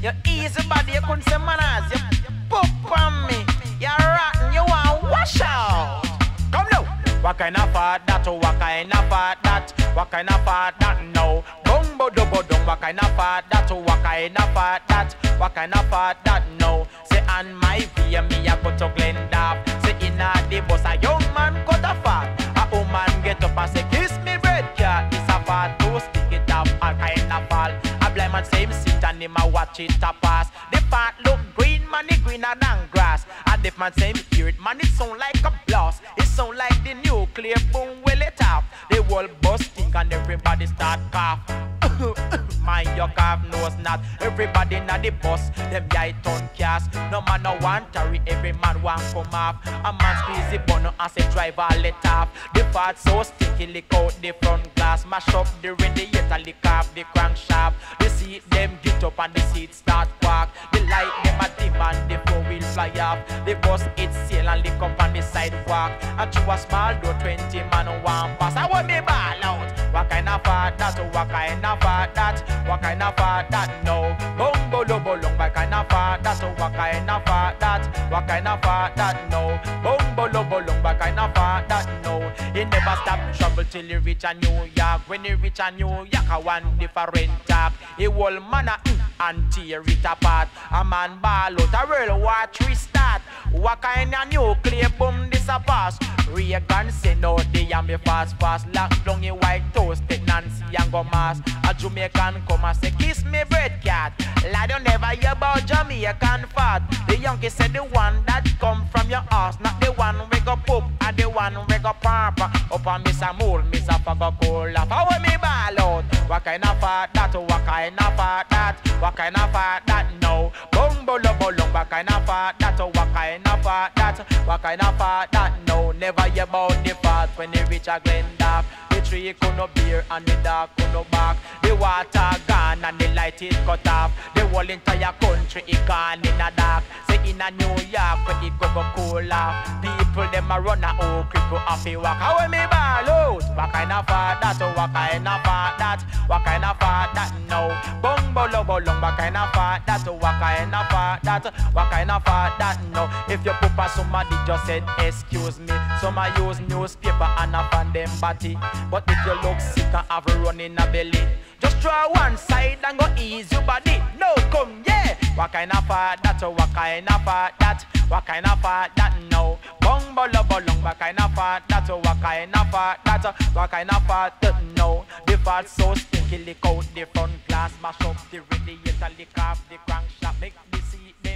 You easy body, you couldn't say manners. You poop on me. You're rotten, you want wash out. Come now. What kind of fart that? Oh, what kind of fart that? What kind of fart that? No. Bumbo double dum. Oh, what kind of fart that? What kind of fart that? What kind of fart that? No. Say on my via me I go to Glendale. Say inna the bus a and him a watch it a pass. The fart look green man it greener than grass. A deaf man say hear it man it sound like a blast. It sound like the nuclear boom will it off. The whole bus stink and everybody start cough. Mind your cough nose not. Everybody in the bus Them guy turn cast. No man no want tarry Every man want come off. A man squeeze the button And say driver let off The fart so sticky Lick out the front glass. Mash up the radiator Lick off the crankshaft. The seat them get up And the seat start walk The light fly off The bus it sail And lick up on the sidewalk. And through a small door 20 man one pass I want me ball out. What kind of fart that What kind of fart that What kind of fart that No. Bumbo lobo long. What kind of fart that What kind of fart that What kind of fart that No. Bumbo lobo long. What kind of fart that No. He never stop trouble Till he reach a New York. When he reach a New York A one different talk. He whole man a mm, and tear it apart. A man ball out. A world war What kind of nuclear boom this a pass Reagan send out the army fast fast. Lock down white toast Nancy and go mass. A Jamaican come and say kiss me bread cat. Lad you never hear about Jamaican fat. The Yankee said the one that come from your ass Not the one we go poop And the one we go pamper. Up on Miss Mool Miss a go cool laugh. How me ball out? What kind of fat that? What kind of fat that? What kind of fat fat that. What kind of fat that? No Never hear about the fat When they reach a Glendale The tree could no beer and the dog could no back The water gone and the light is cut off. The whole entire country it gone in a dark. Say in a New York where it go go cool off. People them a run a oh cripple happy walk. How me ball out? What kind of fat that? What kind of fat that? What kind of fat Lobo long What kind of fat that? Oh, what kind of fat that? Oh, what kind of fat that? No If you poop a somebody just said excuse me Some a use newspaper and a fan them body But if you look sick and have a run in a belly just draw one side and go ease your body. No, come, yeah. What kind of fat that? Oh, what kind of fat that? What kind of fat that? No. Bumbo lobo long. What kind of fat that? What kind of fat that? What kind of fat that? No. The fat so stinky, lick out the front glass, mash up the radiator, lick off the crankshaft, make this